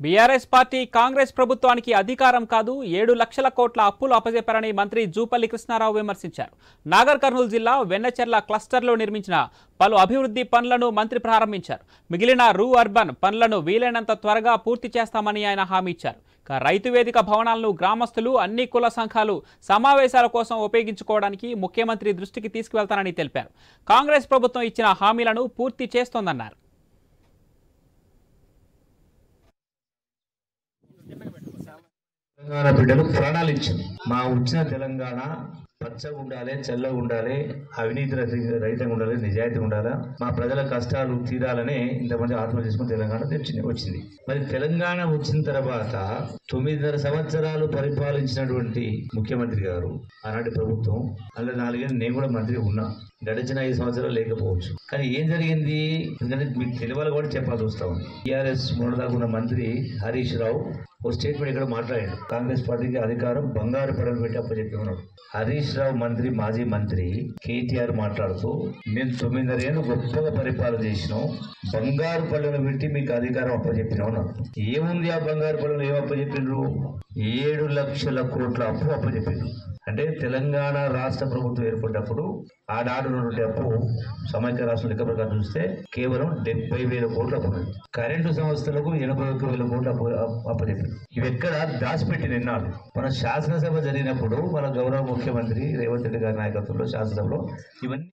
BRS party Congress ప్రభుత్వానికి అధికారం కాదు ఏడు లక్షల కోట్ల అప్పులు అప్పజెప్పారని మంత్రి జూపల్లి కృష్ణారావు విమర్శించారు. నాగర్ కర్నూలు జిల్లా వెన్నచెర్ల క్లస్టర్లో నిర్మించిన పలు అభివృద్ధి పనులను మంత్రి ప్రారంభించారు. మిగిలిన రూ అర్బన్ పనులను వీలైనంత త్వరగా పూర్తి చేస్తామని ఆయన హామీ ఇచ్చారు. ఇక రైతు వేదిక భవనాలను గ్రామస్తులు అన్ని కుల సంఘాలు సమావేశాల కోసం ఉపయోగించుకోవడానికి ముఖ్యమంత్రి దృష్టికి తీసుకువెళ్తానని తెలిపారు. కాంగ్రెస్ ప్రభుత్వం ఇచ్చిన హామీలను పూర్తి చేస్తోందన్నారు. తెలంగాణ బిడ్డలు ప్రాణాలు ఇచ్చింది. మా వచ్చిన తెలంగాణ పచ్చగా ఉండాలి చల్లగా ఉండాలి అవినీతి రహితంగా ఉండాలి నిజాయితీ ఉండాలి. మా ప్రజల కష్టాలు తీరాలని ఇంతమంది ఆత్మ చేసుకుని తెలంగాణ తెచ్చింది వచ్చింది. మరి తెలంగాణ వచ్చిన తర్వాత తొమ్మిదిన్నర సంవత్సరాలు పరిపాలించినటువంటి ముఖ్యమంత్రి గారు ఆనాటి ప్రభుత్వం. అలా నాలుగేళ్ళు నేను కూడా మంత్రి ఉన్నా. గడిచిన ఐదు సంవత్సరాలు లేకపోవచ్చు. కానీ ఏం జరిగింది? ఎందుకంటే మీకు తెలియాలి కూడా చెప్పాల్సి వస్తా ఉంది టీఆర్ఎస్ మొన్నదాకా మంత్రి హరీష్ రావు ఓ స్టేట్మెంట్ ఇక్కడ మాట్లాడాడు. కాంగ్రెస్ పార్టీకి అధికారం బంగారు పడలు పెట్టి అప్పచెప్పి ఉన్నాడు హరీష్ రావు మంత్రి మాజీ మంత్రి కేటీఆర్ మాట్లాడుతూ మేము తొమ్మిదిన్నర ఏళ్ళు గొప్పగా పరిపాలన చేసినాం. బంగారు పళ్ళను పెట్టి మీకు అధికారం అప్పచెప్పినాం అన్నారు ఏముంది ఆ బంగారు పళ్ళను ఏం అప్పచెప్పిండ్రు? ఏడు లక్షల కోట్ల అప్పు అప్పచెప్పిండ్రు. అంటే తెలంగాణ రాష్ట్ర ప్రభుత్వం ఏర్పడ్డప్పుడు ఆనాడు ఉన్నటువంటి అప్పు సమైక్య రాష్ట్రం లెక్క ప్రకారం చూస్తే కేవలం డెబ్బై వేల కోట్లు అప్పు కరెంటు సంస్థలకు ఎనభై ఒక్క వేల కోట్లు అప్పు అప్పచెప్పింది ఇవి ఎక్కడ దాచిపెట్టి నిన్నాడు మన శాసనసభ జరిగినప్పుడు మన గౌరవ ముఖ్యమంత్రి రేవంత్ రెడ్డి గారి నాయకత్వంలో శాసనసభలో ఇవన్నీ